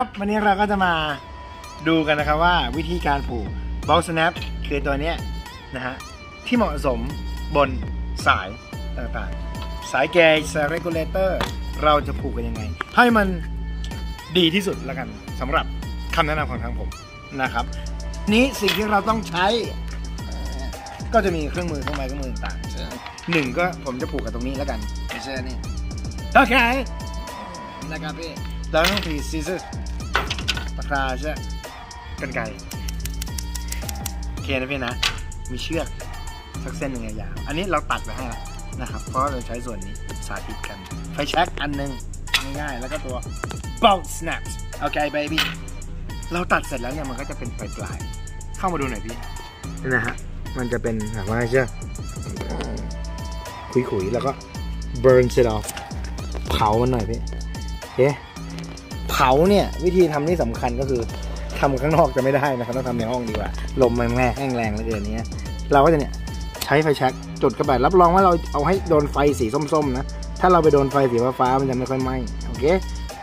วันนี้เราก็จะมาดูกันนะครับว่าวิธีการผูก Box Snap คือตัวเนี้ยนะฮะ ที่เหมาะสมบนสายต่างๆ สายเกจสาย regulator เราจะผูกกันยังไง ให้มันดีที่สุดแล้วกันสำหรับคำแนะนำของทางผมนะครับ นี้สิ่งที่เราต้องใช้เอ่อก็จะมีเครื่องมือเครื่องไม้เครื่องมือต่างๆหนึ่งก็ผมจะผูกกับตรงนี้แล้วกันไม่ใช่อันนี่โอเคนะครับพี่เราต้องมีซีซั สปากกาใช่กันไกรโอเคนะพี่นะ มีเชือกสักเส้นหนึ่งยาวอันนี้เราตัดไว้ให้แล้วนะครับ เพราะเราใช้ส่วนนี้สาธิตกัน ไฟแช็กอันหนึ่งง่ายๆ แล้วก็ตัว bolt snaps โอเค baby เราตัดเสร็จแล้วเนี่ยมันก็จะเป็นปลายๆเข้ามาดูหน่อยพี่นี่นะฮะ มันจะเป็นแบบว่าเชื่อขุยๆ แล้วก็ burn it off เผามันหน่อยพี่โอเค เผาเนี่ยวิธีทำที่สำคัญก็คือทำข้างนอกจะไม่ได้นะครับต้องทำในห้องดีกว่าลมมันแรงแห้งแรงเหลือเกินเนี้ยเราก็จะเนี่ยใช้ไฟแช็กจุดเข้าไปรับรองว่าเราเอาให้โดนไฟสีส้มๆนะถ้าเราไปโดนไฟสีฟ้ามันจะไม่ค่อยไหม้โอเค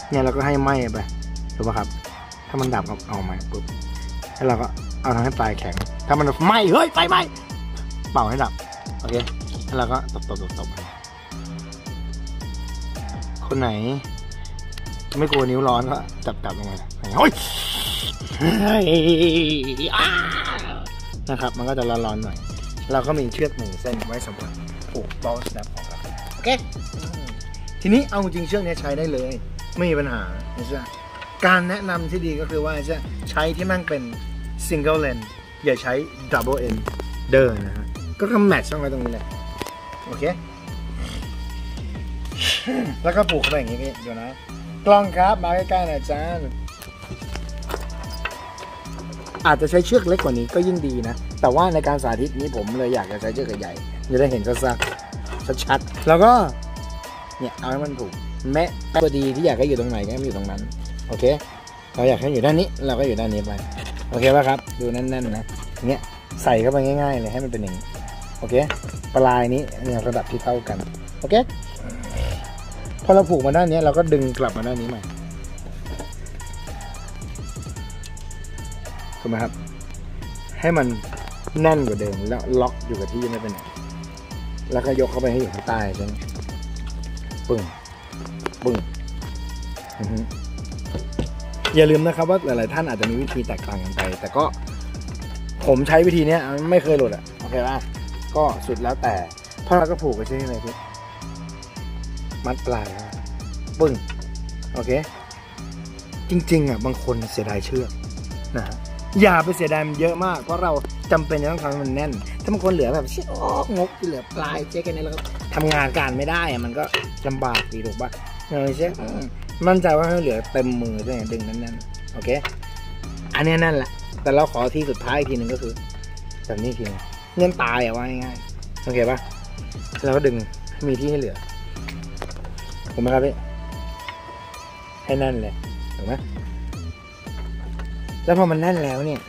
เนี่ยเราก็ให้ไหม้ไปถูกป่ะครับ ถ้ามันดับเอาเอาใหม่ปุ๊บแล้วเราก็เอาทางให้ปลายแข็ง ถ้ามันไหม้เฮ้ยไฟไหม้เป่าให้ดับโอเคแล้วเราก็ตบตบตบตบคนไหน ไม่กลัวนิ้วร้อนก็จับจับลงมาเฮ้ยนะครับ มันก็จะร้อนๆหน่อย เราก็มีเชือกหนึ่งเส้นไว้สำหรับผูกบอลสแนปของเราโอเค ทีนี้เอาจริงเชือกนี้ใช้ได้เลย ไม่มีปัญหานะจ๊ะการแนะนำที่ดีก็คือว่าจะใช้ที่มันเป็น single l e n อย่าใช้ double end เดินนะฮะ ก็ก็แมทช์ช่องไว้ตรงนี้เลยโอเค แล้วก็ผูกเข้าไปอย่างนี้พี่เดี๋ยวนะ กล้องครับ มาใกล้ๆหน่อยจ้าอาจจะใช้เชือกเล็กกว่านี้ก็ยิ่งดีนะ แต่ว่าในการสาธิตนี้ผมเลยอยากจะใช้เชือกใหญ่ๆจะได้เห็นชัดๆชัดๆ แล้วก็ เนี่ยเอาให้มันถูกแม้ตัวดีที่อยากให้อยู่ตรงไหนก็ให้มันอยู่ตรงนั้น โอเค เราอยากให้อยู่ด้านนี้ เราก็อยู่ด้านนี้ไป โอเคป่ะครับ ดูแน่นๆนะเงี้ยใส่เข้าไปง่ายๆเลยให้มันเป็นอย่างนี้ โอเค ปลายนี้เนี่ยระดับที่เท่ากัน โอเค พอเราผูกมาด้านนี้เราก็ดึงกลับมาด้านนี้ใหม่ถูกไหมครับ ให้มันแน่นกว่าเดิมแล้วล็อกอยู่กับที่ไม่เป็นไหนแล้วก็ยกเข้าไปให้อยู่ข้างใต้ใช่ไหมปึ้งปึ้งอย่าลืมนะครับว่าหลาย ๆ ท่านอาจจะมีวิธีแตกต่างกันไป แต่ก็ผมใช้วิธีนี้ไม่เคยหลุดอะ โอเคป่ะก็สุดแล้วแต่ เพราะเราก็ผูกไปใช่ไหมพี่ มัดปลายปึ้งโอเค จริงๆอะบางคนเสียดายเชือกนะฮะอย่าไปเสียดายมันเยอะมากเพราะเราจำเป็นจะต้องทำให้มันแน่น ถ้าบางคนเหลือแบบเชี่ยโอ้งกเหลือปลายเจ๊กันนี้แล้วก็ทำงานการไม่ได้อะมันก็ลำบากดีถูกปะเออเช่อืมมั่นใจว่าให้เหลือเต็มมือใช่ไหมดึงแน่นๆโอเค อันนี้นั่นแหละ แต่เราขอที่สุดท้ายอีกทีหนึ่งก็คือแบบนี้อีกทีนึงเงื่อนตายอะว่าง่ายๆโอเคปะเราก็ดึงมีที่ให้เหลือ ถูกไหมครับพี่ให้แน่นเลยถูกไหมแล้วพอมันแน่นแล้วเนี่ย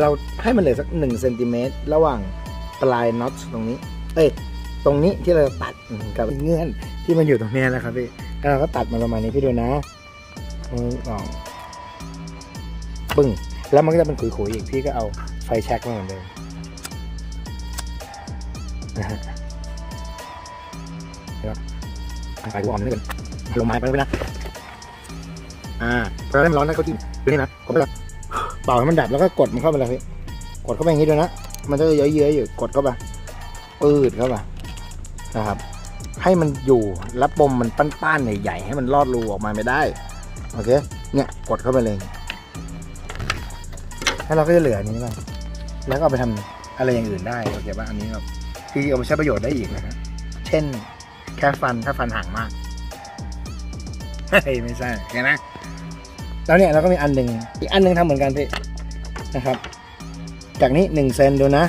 เราให้มันเหลือสักหนึ่งเซนติเมตรระหว่างปลายน็อตตรงนี้ เอ้ยตรงนี้ที่เราตัดกับเงื่อนที่มันอยู่ตรงนี้นะครับพี่แล้วเราก็ตัดมันประมาณนี้พี่ดูนะหนึ่งสองปึ้ง แล้วมันก็จะเป็นขุยๆอีกพี่ก็เอาไฟแช็กมาเหมือนเดิมนะฮะ เดี๋ยวไฟกูออมนี่กันลงไม้ไปเลยนะอ่าพอได้มันร้อนแล้วก็ที่ดูนี่นะผมก็เป่าให้มันดับแล้วก็กดมันเข้าไปเลยพี่กดเข้าไปอย่างนี้ด้วยนะมันจะเยอะๆอยู่กดเข้าไปปืดเข้าไปนะครับ ให้มันอยู่แล้วปมมันป้านๆใหญ่ๆให้มันลอดรูออกมาไม่ได้โอเคเนี่ยกดเข้าไปเลยแล้วเราก็จะเหลืออันนี้ไปแล้วก็เอาไปทำอะไรอย่างอื่นได้โอเคป่ะอันนี้แบบคือเอาไปใช้ประโยชน์ได้อีกนะครับเช่น แค่ฟันถ้าฟันห่างมากเฮ้ยไม่ใช่เห็นไหมแล้วเนี่ยเราก็มีอันหนึ่งอีกอันหนึ่งทำเหมือนกันพี่นะครับ จากนี้หนึ่งเซนดูนะ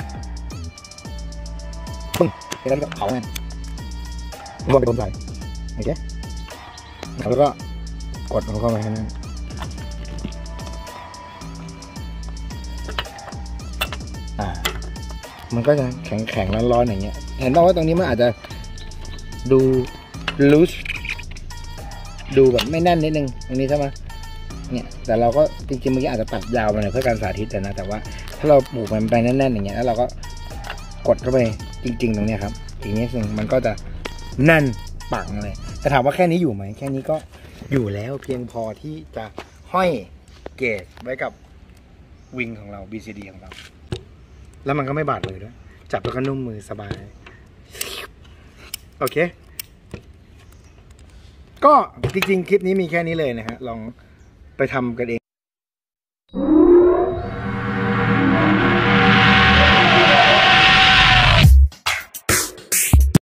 ปึ้งแล้วก็เผาไงลงไปโดนใส่โอเคแล้วก็กดมันเข้าไปแค่นั้นมันก็จะแข็งแข็งๆร้อนๆอย่างเงี้ย เห็นป่าว่าตรงนี้มันอาจจะ ดู loose ดูแบบไม่แน่นนิดนึงตรงนี้ใช่ไหมเนี่ยแต่เราก็จริงๆเมื่อกี้อาจจะตัดยาวมาหน่อยเพื่อการสาธิตแต่นะ แต่ว่าถ้าเราปลูกมันไปแน่นๆอย่างเงี้ยแล้วเราก็กดเข้าไปจริง ๆ ตรงเนี้ยครับอีกนิดนึงมันก็จะแน่นปังเลยแต่ถามว่าแค่นี้อยู่ไหมแค่นี้ก็อยู่แล้วเพียงพอที่จะห้อยเกจไว้กับวิงของเรา BCD ของเรา แล้วมันก็ไม่บาดเลยด้วยจับแล้วก็นุ่มมือสบาย โอเค ก็จริงๆ คลิปนี้มีแค่นี้เลยนะฮะ ลองไปทำกันเอง